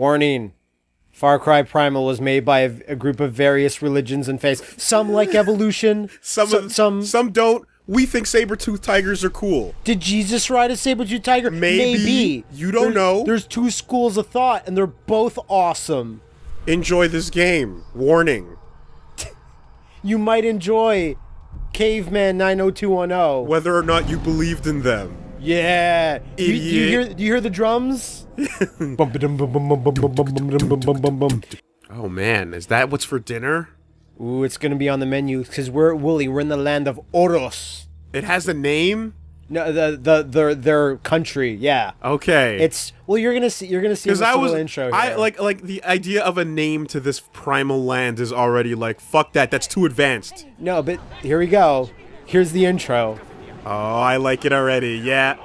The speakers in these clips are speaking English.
Warning. Far Cry Primal was made by a, a group of various religions and faiths. Some like evolution. Some so- of, some some don't. We think saber-toothed tigers are cool. Did Jesus ride a saber-tooth tiger? Maybe. You don't There- know. There's two schools of thought, and they're both awesome. Enjoy this game. Warning. You might enjoy Caveman 90210. Whether or not you believed in them. Yeah. You, you, hear? You hear the drums? oh man, is that what's for dinner? Ooh, it's gonna be on the menu because we're Woolie. We're in the land of Oros. It has a name. No, the the their their country. Yeah. Okay. It's well, you're gonna see. You're gonna see. Because little intro. Here. I like like the idea of a name to this primal land is already like fuck that. That's too advanced. No, but here we go. Here's the intro. Oh, I like it already. Yeah.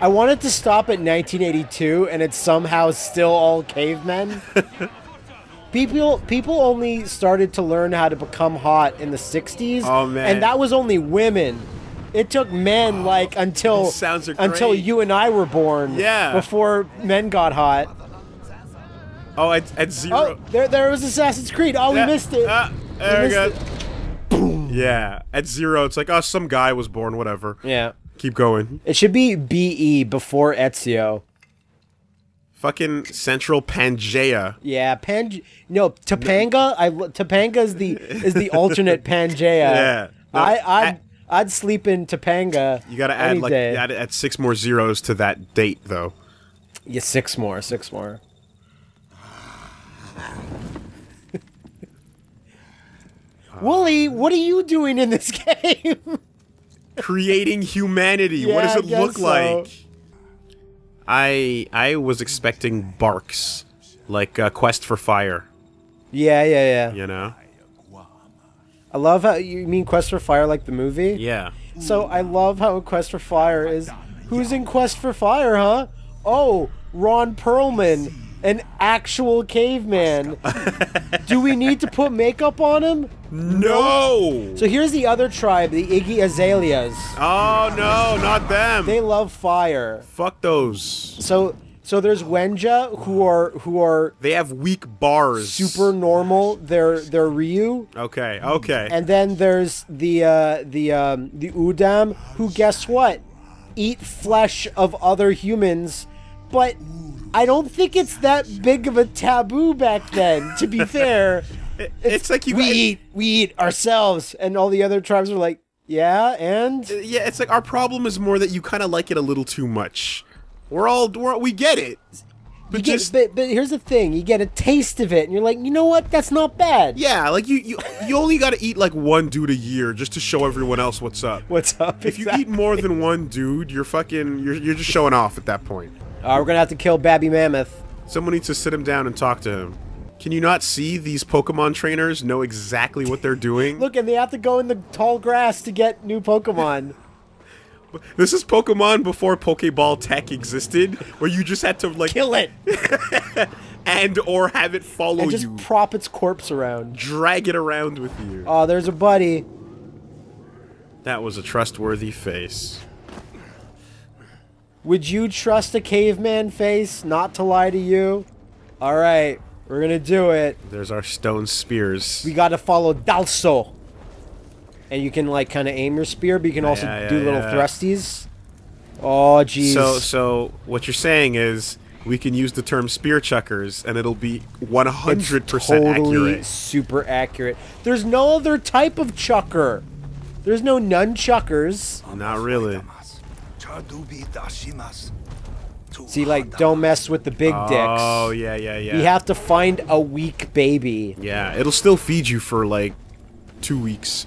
I wanted to stop at 1982, and it's somehow still all cavemen. people people only started to learn how to become hot in the 60s. Oh, man. And that was only women. It took men like until until you and I were born. Yeah. Before men got hot. Oh, at, at zero. Oh, there there was Assassin's Creed. Oh, Yeah. we missed it. Ah, there we We go. missed Yeah. At zero, it's like oh, some guy was born. Whatever. Yeah. Keep going. It should be BE before Ezio. Fucking Central Pangea. Yeah, Pan. No, Topanga. I Topanga is the is the alternate Pangea. Yeah. No, I I'd, I- I'd sleep in Topanga. You gotta add like add, add six more zeros to that date though. yeah, six more, six more. Wooly, what are you doing in this game? Creating humanity. what does it look so. like? I I was expecting barks, like uh, Quest for Fire. yeah, yeah, yeah. You know? I love how you mean Quest for Fire, like the movie. Yeah. So I love how Quest for Fire is. Who's in Quest for Fire, huh? Oh, Ron Perlman, an actual caveman. Do we need to put makeup on him? No. So here's the other tribe, the Iggy Azaleas. Oh no, not them. They love fire. Fuck those. So so there's Wenja who are who are They have weak bars. super normal. They're they're Ryu. Okay. Okay. And then there's the uh, the um, the Udam, who guess what, eat flesh of other humans, but I don't think it's that big of a taboo back then. To be fair, it's, like you we guys- eat we eat ourselves, and all the other tribes are like, yeah, and uh, Yeah, it's like our problem is more that you kind of like it a little too much. We're all we're, we get it, but get, just but, but here's the thing: you get a taste of it, and you're like, you know what? That's not bad. yeah, like you you you only got to eat like one dude a year just to show everyone else what's up. What's up? If you eat more than one dude, you're fucking you're you're just showing off at that point. Uh, we're gonna have to kill Babby Mammoth. Someone needs to sit him down and talk to him. Can you not see these Pokemon trainers know exactly what they're doing? Look, and they have to go in the tall grass to get new Pokemon. This is Pokemon before Pokeball tech existed, where you just had to like Kill it and or have it follow and just you, prop its corpse around. drag it around with you. Oh, there's a buddy. That was a trustworthy face. Would you trust a caveman face not to lie to you? All right, we're gonna do it. There's our stone spears. We gotta follow Dalso. And you can like kind of aim your spear, but you can also Yeah, yeah, do little yeah. thrusties. Oh, jeez. So, so what you're saying is we can use the term spear chuckers, and it'll be 100 percent accurate. totally accurate. super accurate. There's no other type of chucker. There's no nunchuckers. Not really. See, like, don't mess with the big oh, dicks. Oh yeah, yeah, yeah. You have to find a weak baby. yeah, it'll still feed you for like two weeks.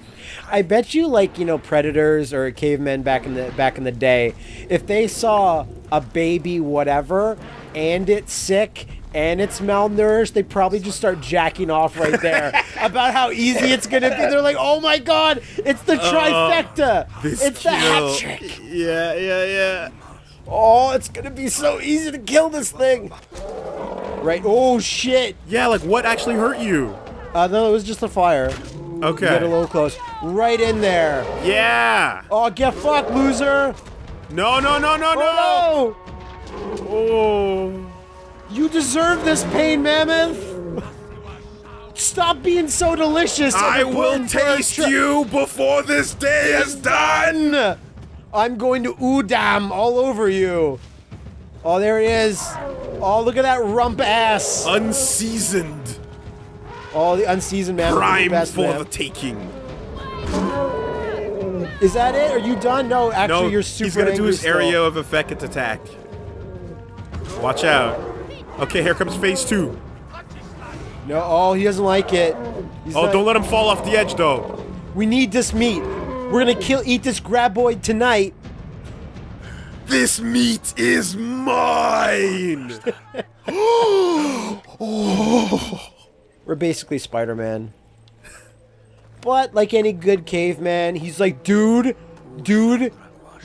I bet you, like you know, predators or cavemen back in the back in the day, if they saw a baby whatever and it's sick and it's malnourished, they probably just start jacking off right there about how easy it's gonna be. They're like, "Oh my god, it's the trifecta! This it's the kill. hat trick! Yeah, yeah, yeah. Oh, it's gonna be so easy to kill this thing!" Right? Oh shit! Yeah, like what actually hurt you? Uh, no, it was just a fire. Okay. Get a little close. Right in there. Yeah. Oh, get fucked, loser! No, no, no, no, no. Oh no! Oh. You deserve this pain, Mammoth. Stop being so delicious. I will important for our taste you before this day is done. I'm going to Udam all over you. Oh, there he is. Oh, look at that rump ass. Unseasoned, Oh, the unseasoned man. prime best for man. the taking. Is that it? Are you done? No, actually, No, you're super he's gonna do his still. area of effect attack. Watch out. Okay, here comes phase two. No, oh, he doesn't like it. He's Oh, not- don't let him fall off the edge, though. We need this meat. We're gonna kill, eat this graboid tonight. This meat is mine. We're basically Spider-Man. But like any good caveman, he's like, dude, dude,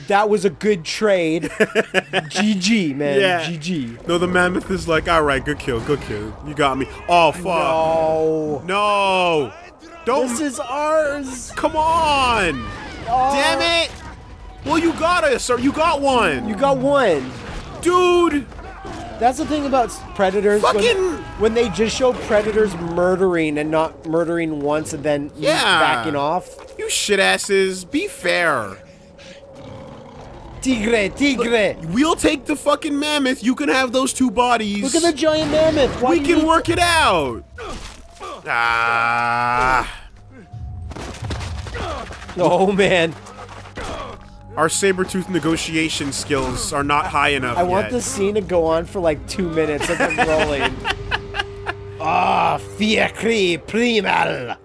that was a good trade. GG, man. Yeah. GG. No, the mammoth is like, all right, good kill, good kill. You got me. Oh fuck. Oh, No. Don't. this is ours. Come on. Oh, Damn it. Well, you got us, or you got one, You got one. dude. That's the thing about predators. when- when, they just show predators murdering and not murdering once and then Yeah. backing off. You shit asses. Be fair. Tigre, tigre. We'll take the fucking mammoth. You can have those two bodies. Look at the giant mammoth. Why We can work it out. Ah. Oh man, Our saber-tooth negotiation skills are not high enough I want yet. this scene to go on for like two minutes of them rolling. Ah, Far Cry Primal.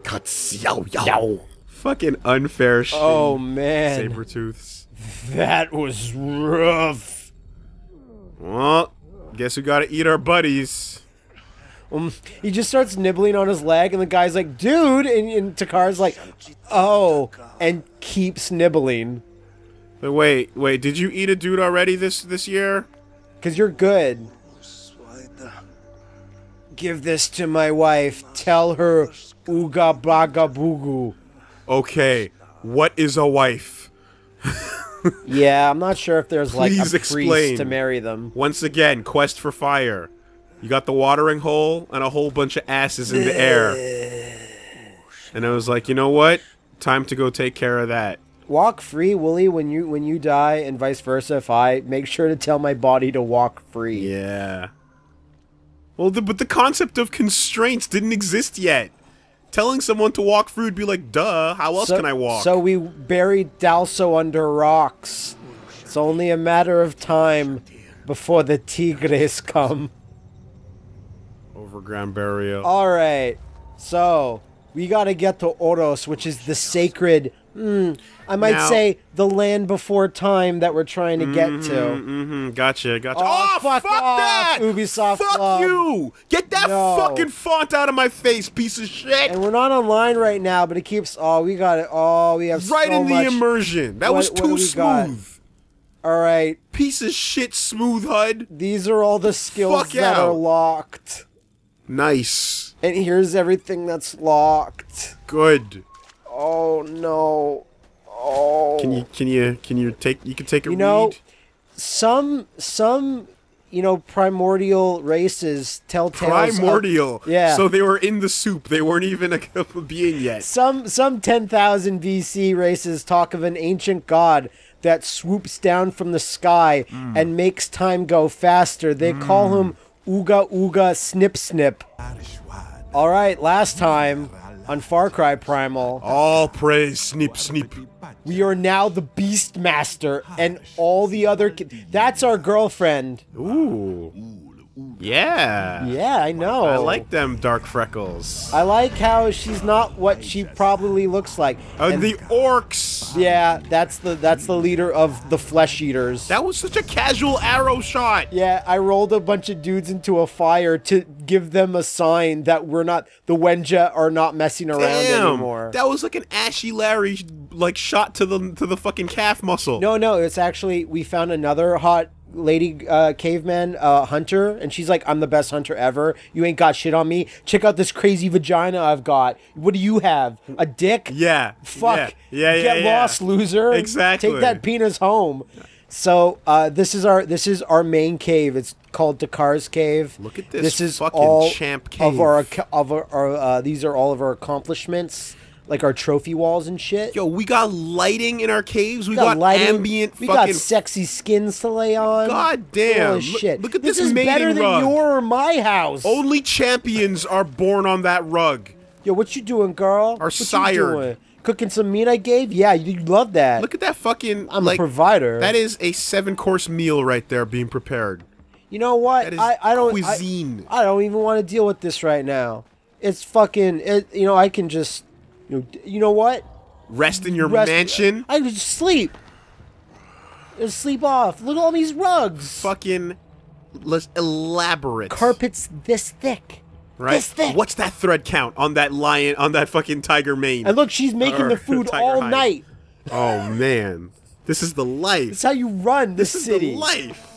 Yow. Fucking unfair shit. Oh man, Saber-tooths. That was rough. Well, guess we gotta eat our buddies. Um, he just starts nibbling on his leg, and the guy's like, "Dude," and, and Takkar's like, "Oh," and keeps nibbling But wait, wait, did you eat a dude already this this year? because you're good. Give this to my wife. Tell her ooga baga boogu. Okay, what is a wife? Yeah, I'm not sure if there's like Please a explain. priest to marry them. Once again, quest for fire. You got the watering hole and a whole bunch of asses in the air. And I was like, you know what? Time to go take care of that. Walk free, Woolie. When you when you die, and vice versa. If I make sure to tell my body to walk free. Yeah. Well, the, but the concept of constraints didn't exist yet. Telling someone to walk through would be like, duh, how else so, can I walk? So we buried Dalso under rocks. It's only a matter of time before the tigres come. Overground burial. All right. So we got to get to Oros, which is the sacred. Mm, I might Now- say the land before time that we're trying to get to. Mm-hmm, gotcha, gotcha. Oh, Oh, fuck fuck, off, that! Ubisoft Fuck Club. you! Get that No. fucking font out of my face, piece of shit! And we're not online right now, but it keeps. Oh, we got it. Oh, we have right so in the immersion. That What- was too got? smooth. All right, Piece of shit, smooth HUD. these are all the skills Fuck that are locked. Nice. And here's everything that's locked. Good. Oh no. Oh. Can you can you can you take you can take a You know, read? some some you know primordial races tell tales. of- Primordial. Yeah. So they were in the soup. They weren't even a being yet. some some 10,000 BC races talk of an ancient god that swoops down from the sky Hmm. and makes time go faster. They call him Ooga Ooga Snip Snip. All right, last time on Far Cry Primal, All praise Snip Snip. we are now the Beastmaster and all the other That's our girlfriend. Ooh. Yeah. Yeah, I know. I like them dark freckles. I like how she's not what she probably looks like. Uh, And- the orcs. yeah, that's the that's the leader of the flesh eaters. That was such a casual arrow shot. Yeah, I rolled a bunch of dudes into a fire to give them a sign that we're not the Wenja are not messing around Damn. anymore. That was like an ashy Larry like shot to the to the fucking calf muscle. no, no, it's actually we found another hot lady uh, caveman uh, hunter, and she's like, "I'm the best hunter ever. You ain't got shit on me. Check out this crazy vagina I've got. What do you have? A dick? Yeah. Fuck. Yeah. Yeah. yeah Get yeah. lost, loser. Exactly. Take that penis home. So uh, this is our this is our main cave. It's called Takkar's Cave. Look at this This is fucking all champ of our cave. of our, our uh, these are all of our accomplishments, like our trophy walls and shit. Yo, we got lighting in our caves. We, We got, got, lighting. ambient we got sexy skins to lay on. God damn. Holy Look- shit! look at this this is better than rug. your or my house. Only champions are born on that rug. Yo, what you doing, girl? Are what doing? Cooking some meat I gave? Yeah, you love that. Look at that fucking. I'm like, a provider. That is a seven course meal right there being prepared. You know what? That is I, I don't. I- I, don't even want to deal with this right now. It's fucking. It, you know, I can just. You know, you know what? Rest in your Rest- mansion. I just sleep. Just sleep off. Look at all these rugs. Fucking. Let's elaborate. Carpets this thick. right? This thick. What's that thread count on that lion on that fucking tiger mane? And look, she's making Or the food all hide. night. Oh man, this is the life. It's how you run this, This is city. the life.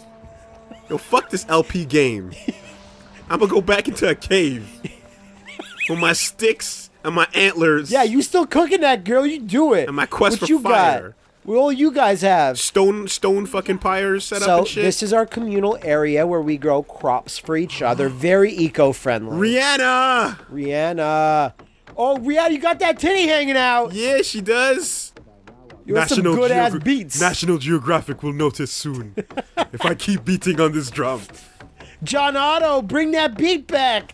Yo, fuck this LP game. I'm gonna go back into a cave with my sticks and my antlers. Yeah, you still cooking that, girl? You do it. And my quest what for you fire. Got? What all you guys have? stone stone fucking pyres set up So and shit. this is our communal area where we grow crops for each other. Very eco-friendly. Rihanna. Rihanna. Oh, Rihanna, you got that titty hanging out. Yeah, she does. You some good ass beats. National Geographic will notice soon if I keep beating on this drum. John Otto, bring that beat back.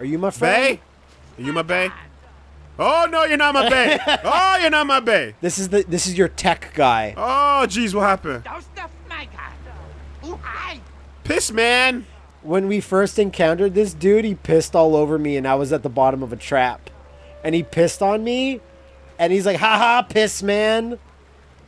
Are you my friend? Bay, are you my bay? Oh no, you're not my bay. oh, you're not my bay. This is the this is your tech guy. Oh, jeez, what happened? Aus! Hi! Piss, man. When we first encountered this dude, he pissed all over me, and I was at the bottom of a trap, and he pissed on me, and he's like, "Ha ha, piss man."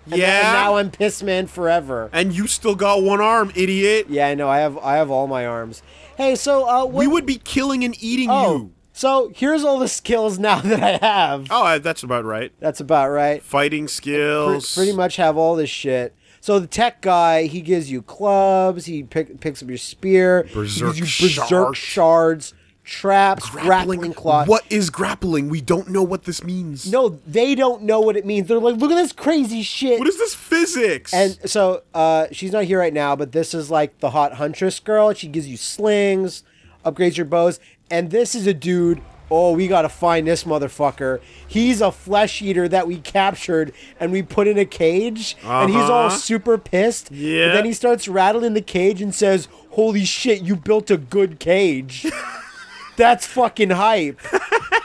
And yeah. then now I'm piss man forever. and you still got one arm, idiot. Yeah, I know. I have I have all my arms. Hey, so uh, what, We would be killing and eating oh, you. So here's all the skills now that I have. Oh, that's about right. That's about right. Fighting Pre- skills. pretty much have all this shit. So the tech guy, he gives you clubs. He pick, picks up your spear. he Berserk gives you berserk shard. shards, traps, grappling, claws. What is grappling? We don't know what this means. No, they don't know what it means. They're like, look at this crazy shit. What is this physics? and so uh, she's not here right now, but this is like the hot huntress girl. She gives you slings, upgrades your bows, and this is a dude. Oh, we gotta find this motherfucker. He's a flesh eater that we captured and we put in a cage, and he's all Uh-huh. super pissed. Yeah. And then he starts rattling the cage and says, "Holy shit, you built a good cage." That's fucking hype.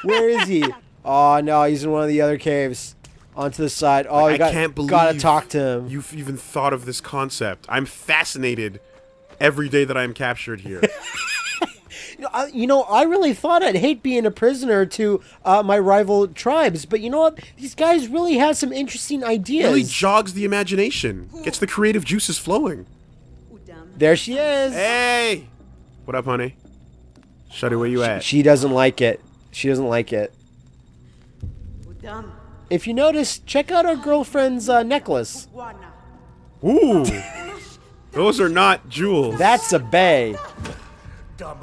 Where is he? Oh no, he's in one of the other caves. Onto the side. Oh, I you got, can't believe gotta talk to him. You've even thought of this concept. I'm fascinated every day that I'm captured here. You know, I, you know, I really thought I'd hate being a prisoner to uh, my rival tribes, but you know what? These guys really have some interesting ideas. really jogs the imagination, gets the creative juices flowing. there she is. Hey, what up, honey? Shuddy, where you at? She doesn't like it. She doesn't like it. If you notice, check out our girlfriend's uh, necklace. Ooh, those are not jewels. That's a bay.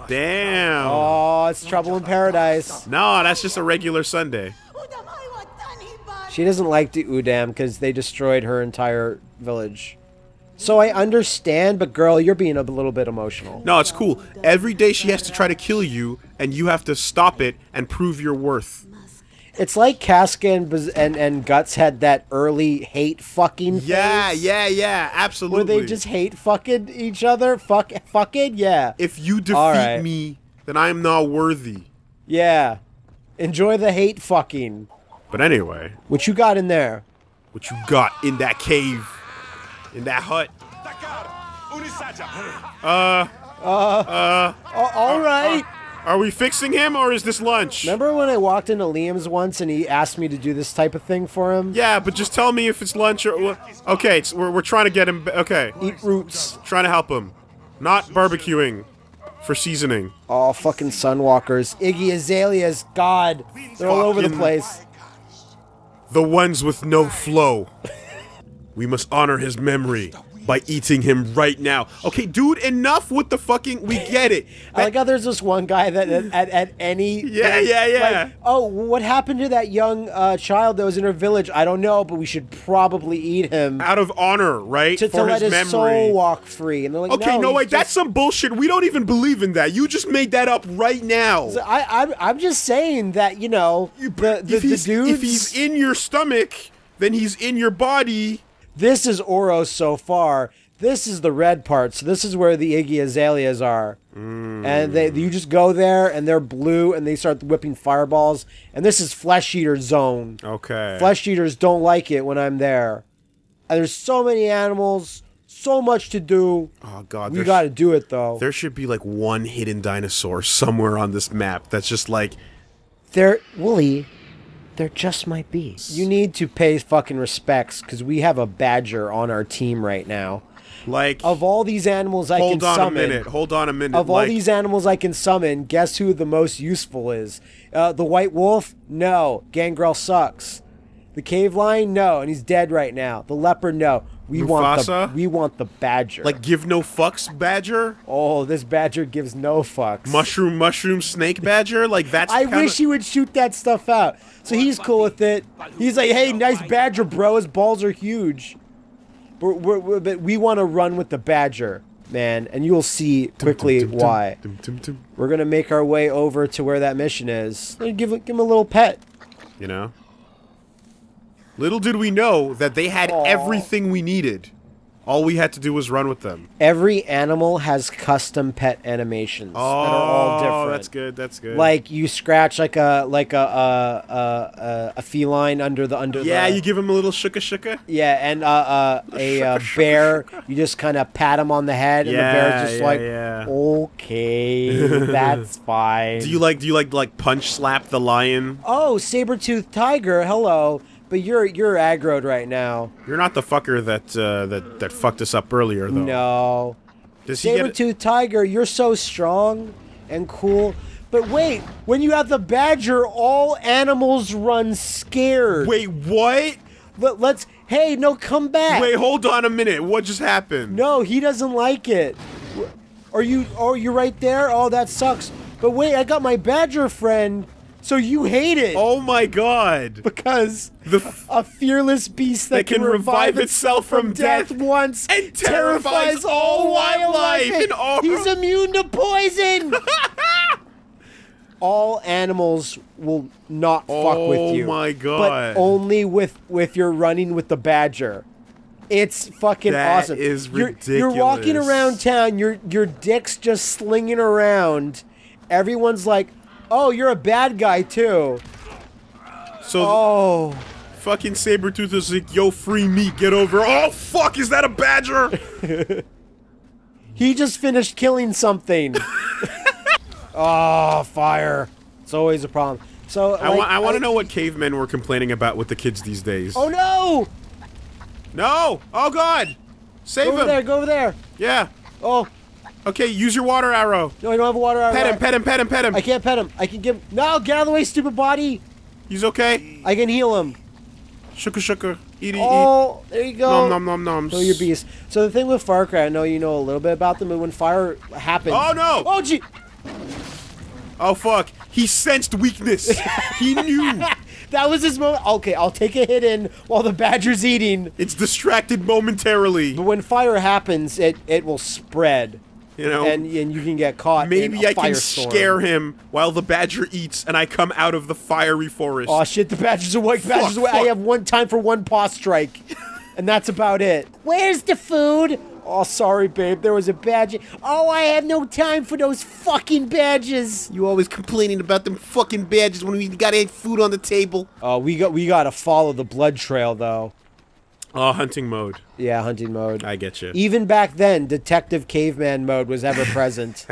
Damn. Oh, it's trouble in paradise. No, that's just a regular Sunday. Udam, I want Taniban! She doesn't like the Udam because they destroyed her entire village. So I understand, but girl, you're being a little bit emotional. No, it's cool. Every day she has to try to kill you, and you have to stop it and prove your worth. It's like Casca and, and, and Guts had that early hate fucking Yeah, phase. yeah, yeah, absolutely. Where they just hate fucking each other. Fuck, fucking, yeah. If you defeat All right. me, then I am not worthy. Yeah. Enjoy the hate fucking. But anyway, What you got in there? what you got in that cave, in that hut? Uh, uh, uh. all right. Are we fixing him or is this lunch? Remember when I walked into Liam's once and he asked me to do this type of thing for him? Yeah, but just tell me if it's lunch or okay. It's, we're we're trying to get him. Okay, Eat roots. trying to help him, not barbecuing for seasoning. Oh, fucking sunwalkers. Iggy Azaleas. God. They're all over the place. The ones with no flow. We must honor his memory by eating him right now. Okay, dude, enough with the fucking. We get it. I like how there's this one guy that at, at, at any Yeah, yeah, yeah. like, oh what happened to that young uh, child that was in her village I don't know but we should probably eat him out of honor, right? to, to let his his, memory. soul walk free and they're like Okay, no, he's wait, that's some bullshit. We don't even believe in that. You just made that up right now. I, I'm, I'm just saying that you know the, the, the he's, dudes if he's in your stomach, then he's in your body. This is Oros so far this is the red part so this is where the Iggy Azaleas are and they mm. you just go there and they're blue and they start whipping fireballs and this is flesh eater zone Okay. Flesh eaters don't like it when I'm there. And there's so many animals, so much to do. Oh god, we got to do it though. There should be like one hidden dinosaur somewhere on this map that's just like There, Woolie, there just might be. You need to pay fucking respects because we have a badger on our team right now. like Of all these animals I Hold can on summon, a minute. Hold on a minute. of all like, these animals I can summon, guess who the most useful is? Uh, the white wolf? No. Gangrel sucks. The cave lion? No, and he's dead right now. The leopard? No. We want the we want the badger. like give no fucks badger? Oh, this badger gives no fucks. Mushroom mushroom snake badger? Like that's I kinda- wish he would shoot that stuff out. So he's cool with it. He's like, "Hey, nice badger, bro. His balls are huge." But, we're, we're, but we want to run with the badger, man, and you'll see quickly why. We're gonna make our way over to where that mission is. Give give him a little pet. You know? Little did we know that they had Aw. everything we needed. All we had to do was run with them. Every animal has custom pet animations Oh, that are all different. that's good. That's good. Like you scratch like a like a a a, a, a feline under the under yeah, the you give him a little shuka shuka. Yeah, and uh, uh, a uh, bear, you just kind of pat him on the head, and the bear's just yeah, like, yeah. okay, that's fine. Do you like? Do you like like punch slap the lion? Oh, saber tooth tiger, hello. But you're you're aggroed right now. You're not the fucker that uh, that that fucked us up earlier, though. No, Does he get? saber-toothed tiger, you're so strong and cool. But wait, when you have the badger, all animals run scared. Wait, what? Let, let's. Hey, no, come back. Wait, hold on a minute. What just happened? No, he doesn't like it. Are you? Oh, you're right there. Oh, that sucks. But wait, I got my badger friend. So you hate it Oh my god. because The f- a fearless beast that, That can revive itself from death once and terrifies all wildlife in Oros. He's immune to poison. all animals will not fuck Oh with you. Oh my God. But only with with you're running with the badger. It's fucking That awesome. is You're, you're walking around town. Your your dick's just slinging around. Everyone's like, "Oh, you're a bad guy too." So Oh, fucking Sabretooth is like, yo, free me, get over. Oh fuck, is that a badger? he just finished killing something. oh, fire! It's always a problem. So I, like, wa- I want to know what cavemen were complaining about with the kids these days. Oh no! no! Oh god! Save Go over there. Go over there. Yeah. Oh Okay, use your water arrow. no, I don't have a water. Arrow. Pet him, pet him, pet him, pet him. I can't pet him. I can give. No, get out of the way, stupid body. He's okay. I can heal him. Shuka shuka. Eat, eat, eat. Oh, there you go. Nom nom nom nom. Kill your beast. So the thing with Far Cry, I know you know a little bit about them, but when fire happens. Oh, no! Oh gee! Oh fuck. He sensed weakness. he knew. That was his moment. Okay, I'll take a hit in while the badger's eating. It's distracted momentarily. But when fire happens, it it will spread, You know? and and you can get caught. Maybe in a I can firestorm. scare him while the badger eats and I come out of the fiery forest. Oh shit! The badger's awake. Badger's awake. I have one time for one paw strike, and that's about it. Where's the food? Oh, sorry, babe. There was a badger. Oh, I have no time for those fucking badges. you always complaining about them fucking badges when we got any food on the table. Oh, we got we got to follow the blood trail though. Oh, hunting mode. Yeah, hunting mode. I get you. Even back then, detective caveman mode was ever present.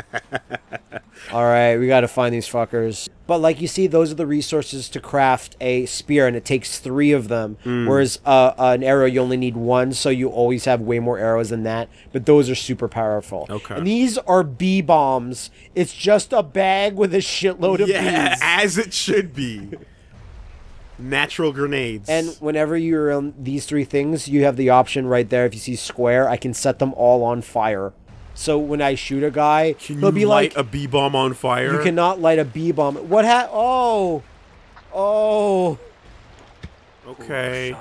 All right, we got to find these fuckers. But like you see, those are the resources to craft a spear, and it takes three of them. Hmm. Whereas uh, an arrow, you only need one, so you always have way more arrows than that. But those are super powerful. Okay. And these are bee bombs. It's just a bag with a shitload of yeah, bees. as it should be. Natural grenades. And whenever you're on these three things, you have the option right there. If you see square, I can set them all on fire. So when I shoot a guy, Can he'll you be light like, a bee bomb on fire? "You cannot light a bee bomb." What ha? Oh, oh. Okay.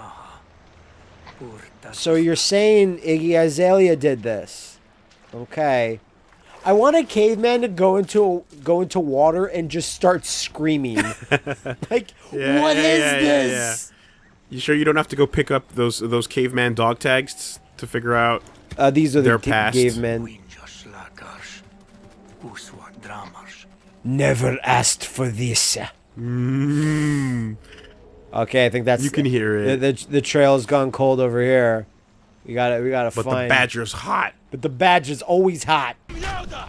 So you're saying Iggy Azalea did this? Okay. I want a caveman to go into go into water and just start screaming. like, Yeah, what yeah, is yeah, this? You sure you don't have to go pick up those those caveman dog tags to figure out? Uh, these are the They're past. cavemen. Never asked for this. Okay, I think that's Mm. You can hear it. The, the, the trail's gone cold over here. We got to We got to But find. the badger's hot. But the badge is always hot.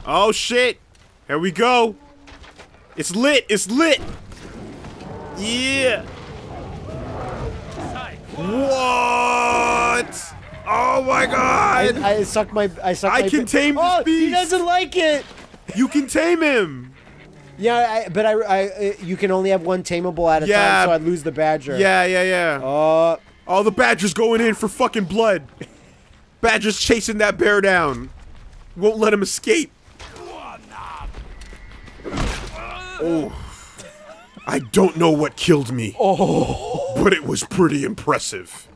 Oh shit! Here we go. It's lit. It's lit. Yeah. What? Oh my god! I suck my. I suck I my. can tame this Oh, he doesn't like it. you can tame him. Yeah, I, but I, I, uh, you can only have one tameable at a Yeah. time, so I'd lose the badger. Yeah, yeah, yeah. Uh, Oh, the badger's going in for fucking blood. Badger's chasing that bear down. Won't let him escape. Oh. I don't know what killed me. Oh. But it was pretty impressive.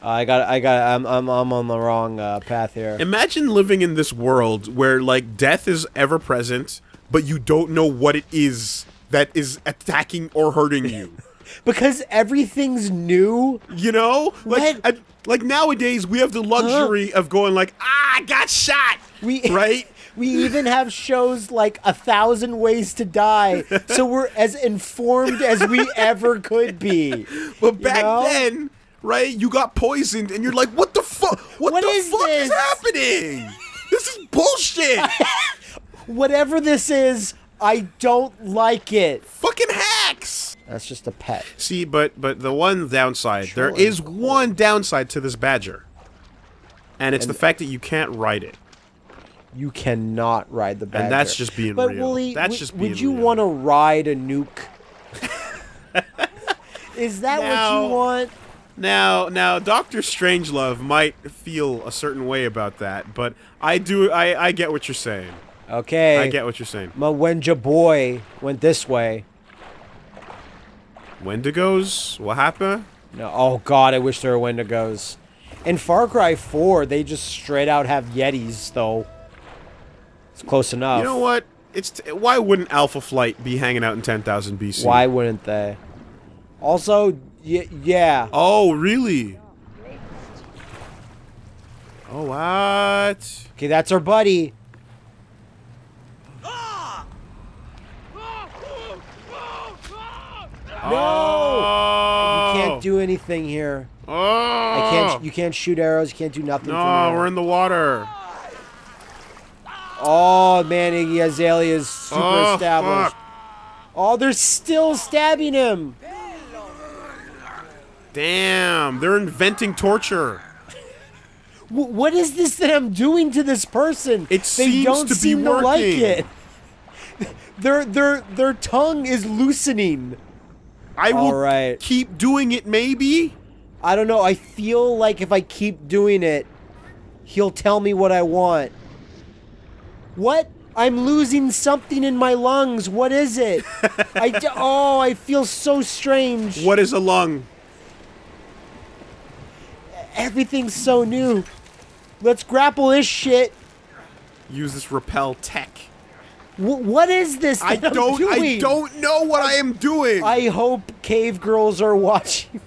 I got, I got, I'm, I'm, I'm on the wrong uh, path here. Imagine living in this world where like death is ever present, but you don't know what it is that is attacking or hurting you. Because everything's new. You know? Like What? I- like nowadays we have the luxury of going like, "Ah, I got shot." We right? We even have shows like A Thousand Ways to Die, so we're as informed as we ever could be. But back know? then, right, you got poisoned and you're like, "What the fuck? What, What the is fuck is this?" happening? This is bullshit." Whatever this is, I don't like it. Fucking hacks. That's just a pet. See, but but the one downside, there is is one downside to this badger. And it's the fact that you can't ride it. You cannot ride the badger. And that's just being but real. That's would- just Would you want to ride a nuke? is that what you want? Now, now, Doctor Strangelove might feel a certain way about that, but I do. I I get what you're saying. Okay. I get what you're saying. My Wenja boy went this way. Wendigos, what happened? No, oh god, I wish there were Wendigos. In Far Cry 4, they just straight out have Yetis, though. It's close enough. You know what? It's t- why wouldn't Alpha Flight be hanging out in 10,000 BC? Why wouldn't they? Also, yeah. Oh, really? Oh, what? Okay, that's our buddy. Oh, You can't oh! do anything here. Oh, I can't. Oh! You can't shoot arrows. You can't do nothing. No, we're in the water. Oh man, Iggy Azalea is super Oh, established. fuck. Oh, they're still stabbing him. Damn, they're inventing torture. What is this that I'm doing to this person? It they seems don't to be seem to like it. their their their tongue is loosening. I will All right. keep doing it, maybe. I don't know. I feel like if I keep doing it, he'll tell me what I want. What? I'm losing something in my lungs. What is it? I d- oh, I feel so strange. What is a lung? Everything's so new. Let's grapple this shit. Use this repel tech. What is this? I don't. I don't know what I am doing. I hope cave girls are watching.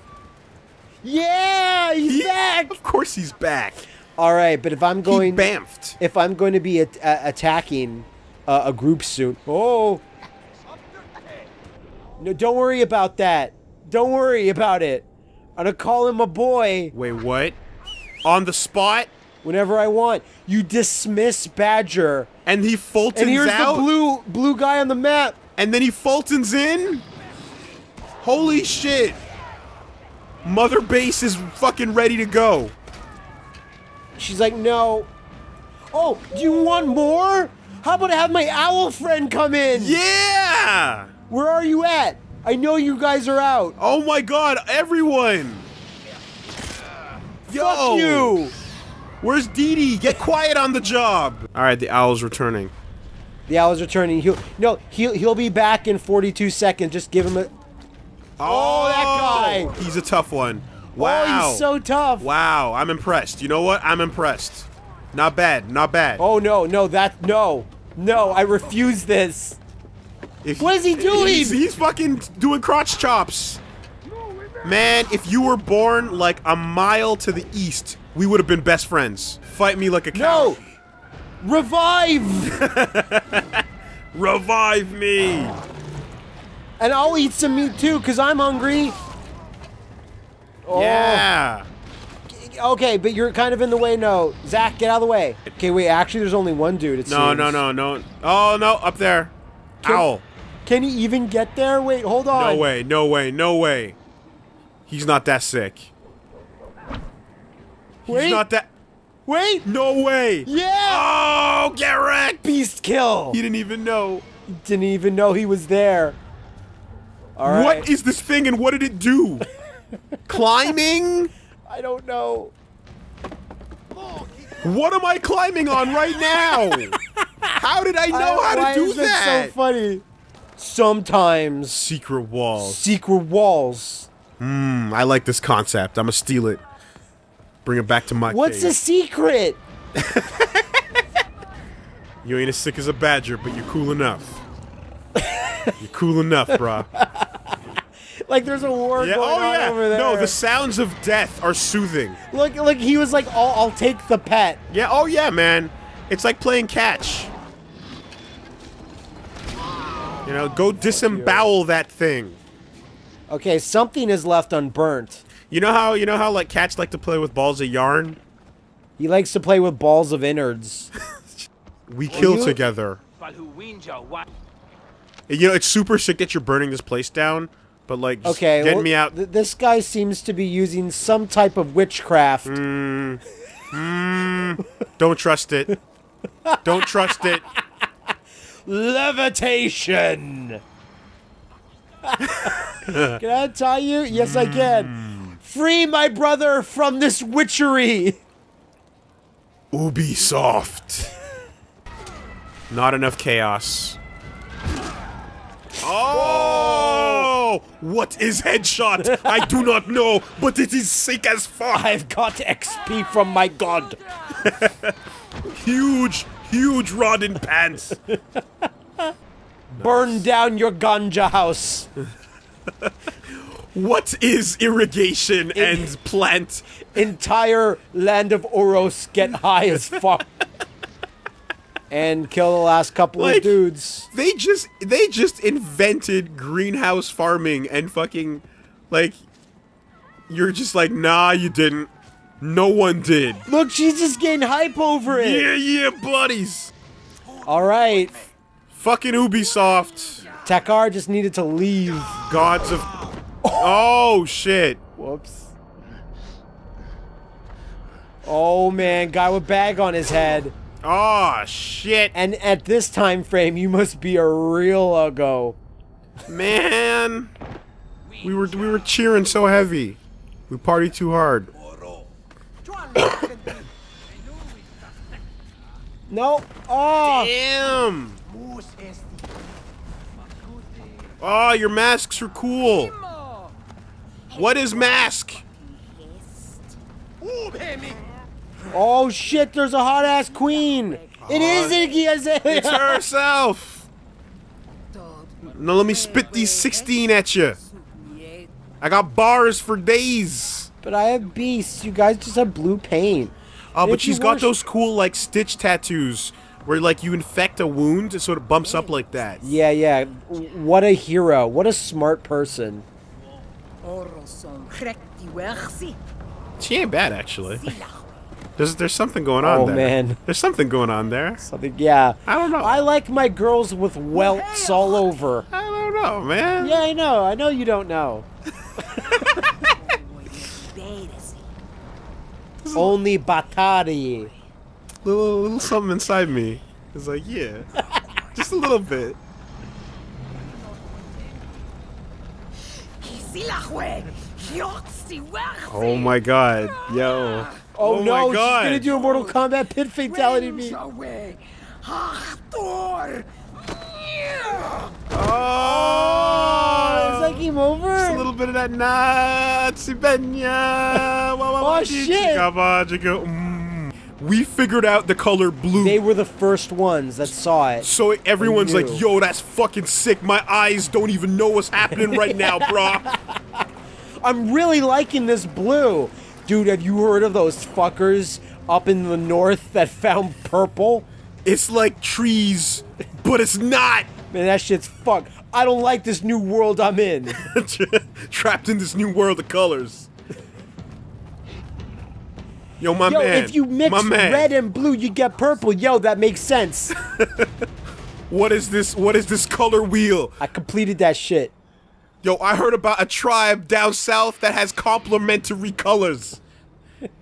yeah, he's He- back. Of course, he's back. All right, but if I'm going, he bamfed. if I'm going to be at, uh, attacking uh, a group soon, oh, no, don't worry about that. Don't worry about it. I'm gonna call him a boy Wait, what? On the spot, whenever I want. You dismiss Badger, and he Fultons and here's out, the blue blue guy on the map. and then he Fultons in. Holy shit! Mother Base is fucking ready to go. She's like, no. Oh, do you want more? How about I have my owl friend come in? Yeah. Where are you at? I know you guys are out. Oh my god, everyone! Yo! Fuck you. Where's Dee Dee? Get quiet on the job! Alright, the owl's returning. The owl's returning. He'll no. He'll he'll be back in 42 seconds. Just give him a. Oh, oh that guy. He's a tough one. Wow. Oh, he's so tough. Wow, I'm impressed. You know what? I'm impressed. Not bad, not bad. Oh no, no, that no, no. I refuse this. If- What is he doing? He's, he's fucking doing crotch chops. Man, if you were born like a mile to the east, we would have been best friends. Fight me like a cow. No. Revive, Revive me. and I'll eat some meat too, cause I'm hungry. Oh. Yeah. Okay, but you're kind of in the way. No, Zach, get out of the way. Okay, wait. Actually, there's only one dude. It No, seems. no, no, no. Oh no, up there. Owl. Can he even get there? Wait, hold on. No way, no way, no way. He's not that sick. He's Wait. not that. Wait. No way. Yeah. Oh, get wrecked. Beast kill. He didn't even know. Didn't even know he was there. All right. What is this thing and what did it do? Climbing? I don't know. What am I climbing on right now? How did I know I- how why to do is that? so funny. Sometimes Secret walls. secret walls. Hmm, I like this concept. I'm gonna steal it. Bring it back to my What's cave. the secret? You ain't as sick as a badger, but you're cool enough. you're cool enough, bruh. Like there's a war Yeah. going Oh on yeah. over there. No, the sounds of death are soothing. look, look. He was like, "I'll, I'll take the pet." Yeah. Oh yeah, man. It's like playing catch. You know, go disembowel that thing. Okay, something is left unburnt. You know how you know how like cats like to play with balls of yarn. He likes to play with balls of innards. We kill you- together. But who wins your what? You know, it's super sick that you're burning this place down, but like, Okay, get well, me out. th- this guy seems to be using some type of witchcraft. Mm. Don't trust it. Don't trust it. Levitation. can I tell you? Yes, I can. Free my brother from this witchery. Ubisoft. Not enough chaos. Oh! What is headshot? I do not know, but it is sick as fuck. I've got XP from my god. Huge, huge rod in pants. Burn down your ganja house. What is irrigation and plant? Entire land of Oros get high as fuck. and kill the last couple Like- of dudes. They just they just invented greenhouse farming and fucking like you're just like nah you didn't. No one did. Look, she's just getting hype over it. Yeah, yeah, buddies. All right. Fucking Ubisoft. Takkar just needed to leave. Gods of Oh shit. Whoops. Oh man, guy with bag on his head. Oh shit. And at this time frame, you must be a real uggo. Man. We were we were cheering so heavy. We party too hard. No. Oh. Ah. Damn. Oh, your masks are cool. What is mask? Oh shit, there's a hot ass queen. It oh, is Iggy Azalea. It's herself. Now let me spit these 16 at you. I got bars for days. But I have beasts. You guys just have blue paint. Oh, but she's got those cool like stitch tattoos where like you infect a wound it sort of bumps up like that. Yeah, yeah. What a hero. What a smart person. She ain't bad actually. There's there's something going on Oh, there. man. There's something going on there. Something. Yeah. I don't know. I like my girls with welts all over. I don't know, man. Yeah, I know. I know you don't know. Only Batari. Little, little something inside me is like, yeah, just a little bit. Oh my god. Yo. Oh, Oh no, she's gonna do a Mortal Kombat pit fatality to me. Oh, oh! Is that game over? Just a little bit of that Nazi Benya. Oh, shit. We figured out the color blue. They were the first ones that saw it. so everyone's like, yo, that's fucking sick. My eyes don't even know what's happening right now, bro. I'm really liking this blue. Dude, have you heard of those fuckers up in the north that found purple? It's like trees, but it's not. Man, that shit's fuck. I don't like this new world I'm in. Trapped in this new world of colors. Yo, my Yo, man. if you mix my red and blue, you get purple. Yo, that makes sense. What is this? What is this color wheel? I completed that shit. Yo, I heard about a tribe down south that has complementary colors.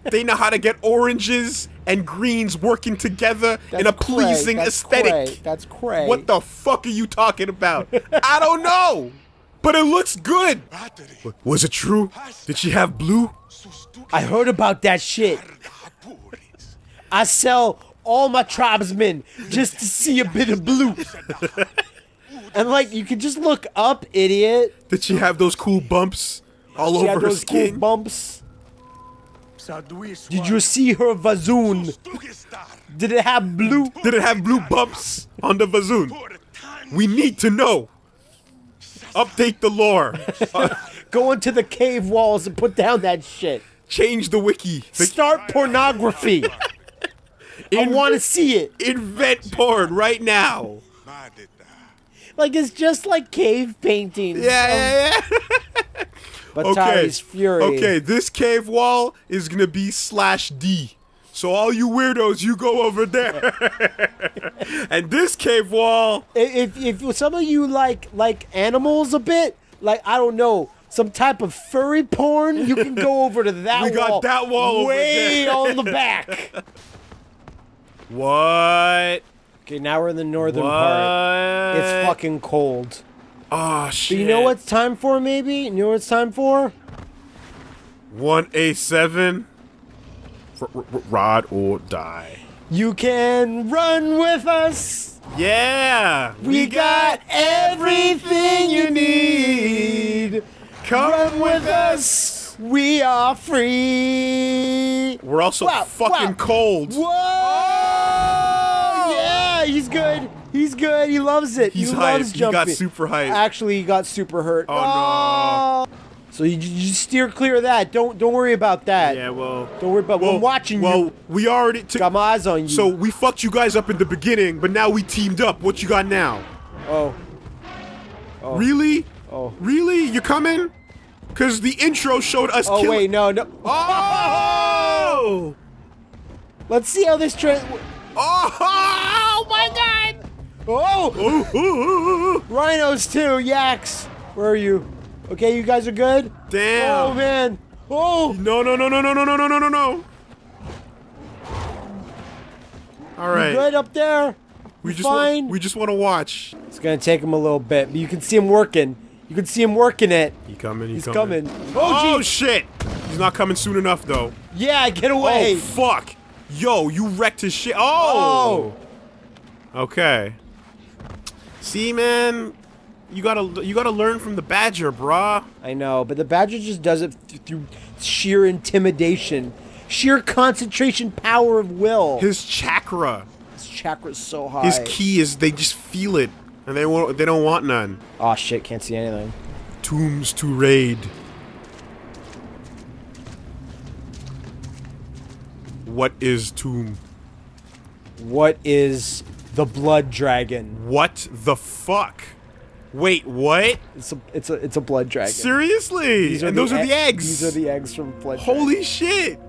They know how to get oranges and greens working together in a That's cray. pleasing That's aesthetic. cray. That's cray. What the fuck are you talking about? I don't know. But it looks good. Was it true? Did she have blue? I heard about that shit. I sell all my tribesmen just to see a bit of blue. and like, you can just look up, idiot. Did she have those cool bumps all She over had her those cool skin? bumps. Did you see her vazoon? Did it have blue? Did it have blue bumps on the vazoon? We need to know. Update the lore. Go into the cave walls and put down that shit. Change the wiki. The- Start pornography. I want to see it. invent porn right now. Like it's just like cave paintings. Yeah, yeah, um, yeah. But Okay. Batari's Fury. Okay, this cave wall is gonna be slash D. So all you weirdos, you go over there. and this cave wall, If, if if some of you like like animals a bit, like I don't know, some type of furry porn, you can go over to that We got that wall over way there. on the back. what? Okay, now we're in the northern What? part. It's fucking cold. Oh But shit. you know what's time for? Maybe you know what's time for? One A seven. Rod or die. You can run with us. Yeah, We, got everything you need. Come with us. We are free. We're also Wow, fucking wow. cold. Whoa! Oh. Yeah, he's good. He's good. He loves it. He's he loves He got super hyped. Actually, he got super hurt. Oh, no! Oh. So you, you steer clear of that. Don't don't worry about that. Yeah, well. Don't worry about. well, I'm watching well, you. we already took. Got my eyes on you. So we fucked you guys up in the beginning, but now we teamed up. What you got now? Oh. oh Really? oh Really? You coming? Cause the intro showed us. oh wait no no. Oh! Let's see how this trend. Oh, oh! my God! Oh, Ooh, rhinos too. Yaks. Where are you? Okay, you guys are good. Damn! Oh man. Oh. No! No! No! No! No! No! No! No! No! No! No! All right. Good up there. We just fine. We just want to watch. It's gonna take him a little bit, but you can see him working. You can see him working it. He coming. He He's coming. coming. Oh, Oh, shit! He's not coming soon enough though. Yeah, get away. Oh fuck! Yo, you wrecked his shit. Oh. oh. Okay. See, man, you gotta you gotta learn from the badger, brah. I know, but the badger just does it th- through sheer intimidation, sheer concentration, power of will. His chakra, His chakra's so high. his key is they just feel it, and they won't they don't want none. Oh shit, can't see anything. Tombs to raid. What is tomb? What is the blood dragon? What the fuck? Wait, what? It's a it's a it's a blood dragon. Seriously? And those are the eggs. These are the eggs from blood. Holy shit!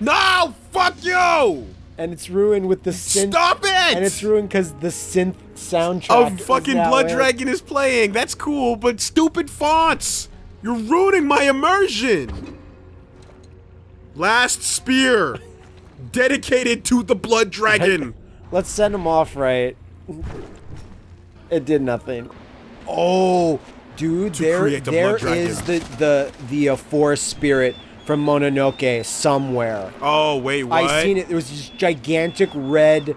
No! Fuck you! And it's ruined with the synth. Stop it! And it's ruined because the synth soundtrack. Of fucking Blood it. Dragon is playing. That's cool, but stupid fonts. You're ruining my immersion. Last spear, dedicated to the Blood Dragon. Let's send him off right. It did nothing. Oh, Dude, there the there is the the the uh, forest spirit from Mononoke somewhere. Oh wait, what? I seen it. There was this gigantic red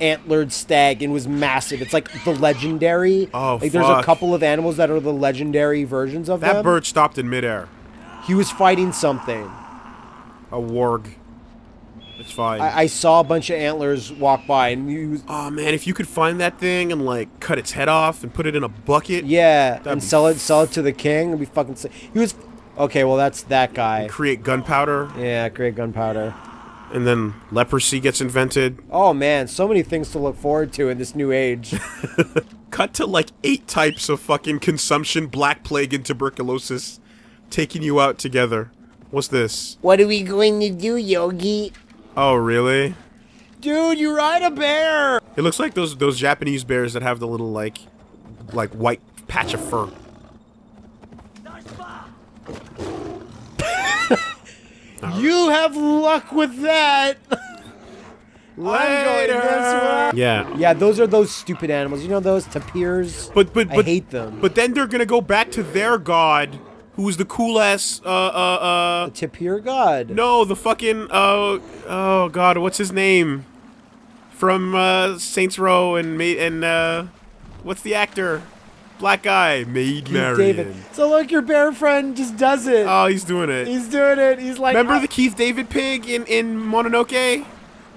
antlered stag and was massive. It's like the legendary. Oh, like there's a couple of animals that are the legendary versions of That them. bird stopped in midair. He was fighting something. A warg. It's fine. I, I saw a bunch of antlers walk by and he was oh man, if you could find that thing and like cut its head off and put it in a bucket, yeah, and sell it sell it to the king. It'd be fucking. sick. He was okay. Well, that's that guy. create gunpowder, Yeah, create gunpowder. and then leprosy gets invented. Oh man, so many things to look forward to in this new age. Cut to like eight types of fucking consumption, black plague, and tuberculosis, taking you out together. What's this? what are we going to do, Yogi? Oh really? Dude, you ride a bear. It looks like those those Japanese bears that have the little like like white patch of fur. You have luck with that. I'm going this way. Yeah. Yeah, those are those stupid animals. You know those tapirs? But but but I hate them. But then they're gonna go back to their god, who's the cool ass. Uh uh uh. tapir god. No, the fucking. Uh, oh god, what's his name? From uh, Saints Row and Ma- and uh, what's the actor? Black guy, Maid Marion. David. So look, your bear friend just does it. Oh, he's doing it. He's doing it. He's like, Remember the Keith David pig in in Mononoke?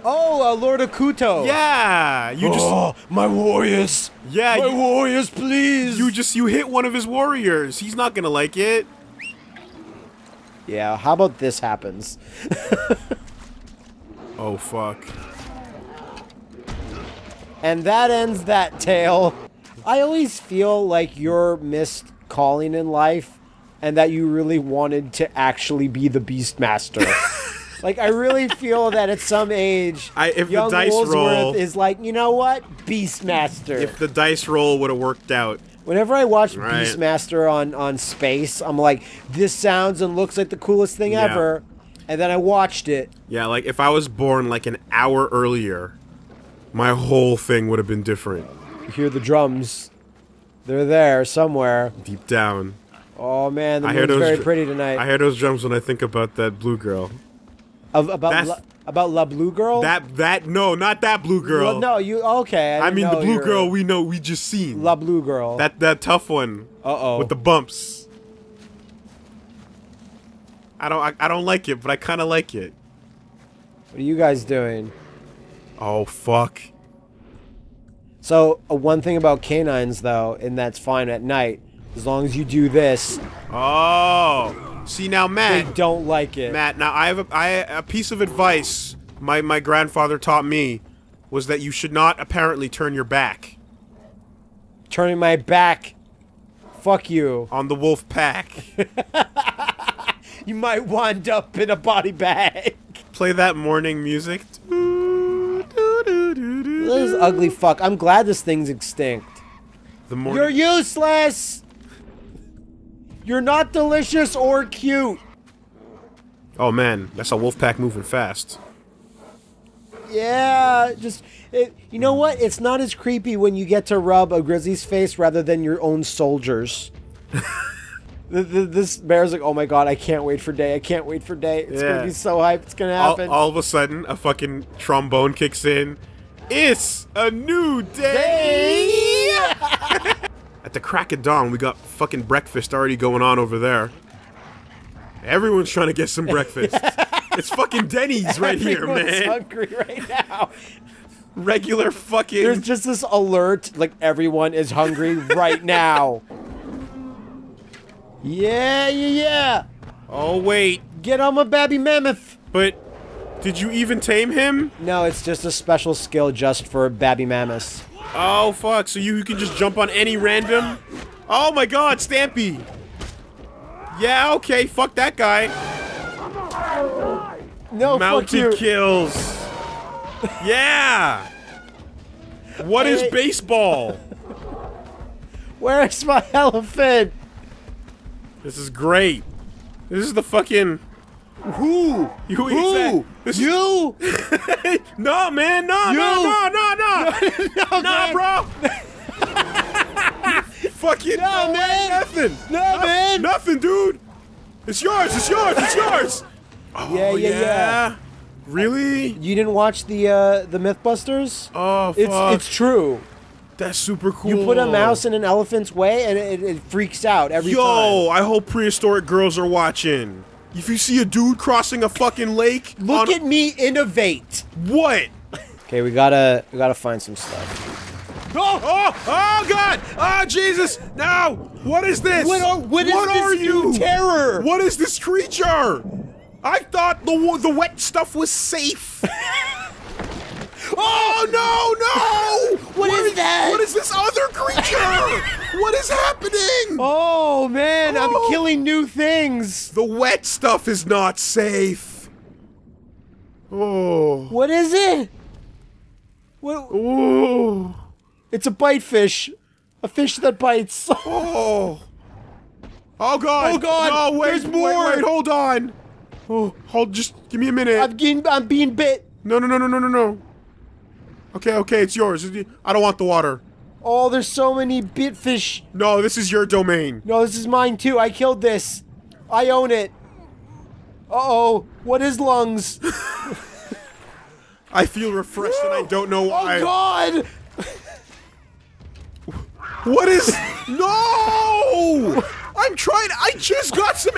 oh, uh, Lord Okkoto. Yeah, you just oh, my warriors. yeah my you, warriors, please. you just you hit one of his warriors. He's not gonna like it. yeah. How about this happens? Oh fuck. And that ends that tale. I always feel like your missed calling in life and that you really wanted to actually be the Beastmaster. like, I really feel that at some age, I- if the dice Woolsworth roll- is like, you know what? Beastmaster. If the dice roll would have worked out. Whenever I watch Right. Beastmaster on, on Space, I'm like, this sounds and looks like the coolest thing Yeah. ever. And then I watched it. Yeah, like if I was born like an hour earlier, my whole thing would have been different. You hear the drums. They're there somewhere. Deep down. Oh man, the I moon's very pretty tonight. I hear those drums when I think about that blue girl. Of, about La, about La Blue Girl. That that no, not that blue girl. Well, no, you okay? I, I mean the blue girl we know we just seen. La Blue Girl. that that tough one. Uh-oh. With the bumps. I don't I, I don't like it, but I kind of like it. what are you guys doing? Oh fuck. So uh, one thing about canines though, and that's fine at night, as long as you do this, Oh. See now they Matt. don't like it. Matt, now I have a, I, a piece of advice my, my grandfather taught me was that you should not apparently turn your back Turning my back. Fuck you. on the wolf pack. You might wind up in a body bag. Play that morning music. This is ugly fuck. I'm glad this thing's extinct. The morning. You're useless. You're not delicious or cute. oh man, that's a wolf pack moving fast. Yeah, just it, you know what? It's not as creepy when you get to rub a grizzly's face rather than your own soldiers. Th- th- this bear's like, oh my god, I can't wait for day. I can't wait for day. It's Yeah. gonna be so hype. It's gonna All, happen. all of a sudden, a fucking trombone kicks in. It's a new day. At the crack of dawn, we got fucking breakfast already going on over there. Everyone's trying to get some breakfast. it's fucking Denny's right here, man. Everyone's man. hungry right now. Regular fucking. There's just this alert, like everyone is hungry right now. Yeah, yeah, yeah. oh wait, Get on my baby mammoth. but did you even tame him? No, it's just a special skill just for babby mammoths. Oh fuck! So you can just jump on any random? Oh my god, Stampy! Yeah, okay, fuck that guy. No, fuck Mounted you. kills. yeah. What is Hey. baseball? Where's my elephant? This is great. This is the fucking. Who? You Who? exact- you? No, man, no, no, You. no, no, no, no, nah, man. bro. fucking No, man. nothing. No, Noth- man. Nothing, dude. It's yours. It's yours. It's yours. Oh, Yeah, yeah, yeah. Really? You didn't watch the uh, the MythBusters? Oh, It's fuck. it's true. That's super cool. You put a mouse in an elephant's way, and it, it freaks out every Yo, time. Yo, I hope prehistoric girls are watching. If you see a dude crossing a fucking lake, Look at me innovate. what? Okay, we gotta we gotta find some stuff. Oh, oh, oh, God! Oh, Jesus! No! What is this? What are what is this are new you? terror? What is this creature? I thought the the wet stuff was safe. oh no, no! What is that? What is this other creature? what is happening? Oh man, Oh. I'm killing new things. The wet stuff is not safe. Oh. What is it? What? Oh. It's a bite fish, a fish that bites. Oh. Oh god. Oh, God, No, wait, there's wait, more. Wait, hold on. Oh, hold just give me a minute. I'm getting, I'm being bit. No, no, no, no, no, no, no. Okay, okay, it's yours. I don't want the water. Oh, there's so many bitfish. No, this is your domain. No, this is mine too. I killed this. I own it. Uh oh, what is lungs? I feel refreshed and I don't know why. Oh God! What is? no! I'm trying. I just got some